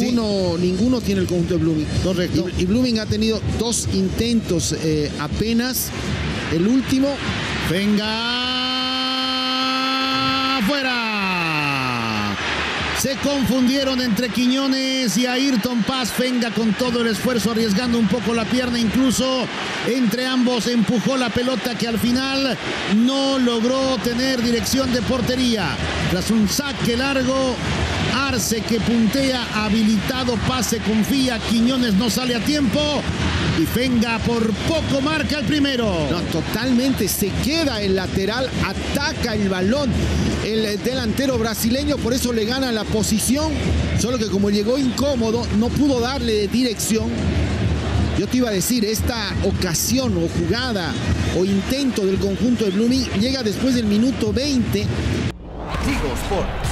ninguno, ninguno tiene el conjunto de Blooming. Correcto. Y, y Blooming ha tenido dos intentos eh, apenas. El último, Venga. Fuera. Se confundieron entre Quiñones y Ayrton Paz. Fenga con todo el esfuerzo, arriesgando un poco la pierna. Incluso entre ambos empujó la pelota que al final no logró tener dirección de portería. Tras un saque largo, Arce que puntea, habilitado, pase, confía. Quiñones no sale a tiempo. Y Fenga por poco marca el primero. no, totalmente se queda el lateral, ataca el balón. El delantero brasileño por eso le gana la posición. Solo que como llegó incómodo, no pudo darle dirección. Yo te iba a decir, esta ocasión o jugada o intento del conjunto de Blooming llega después del minuto 20 Tigo Sports.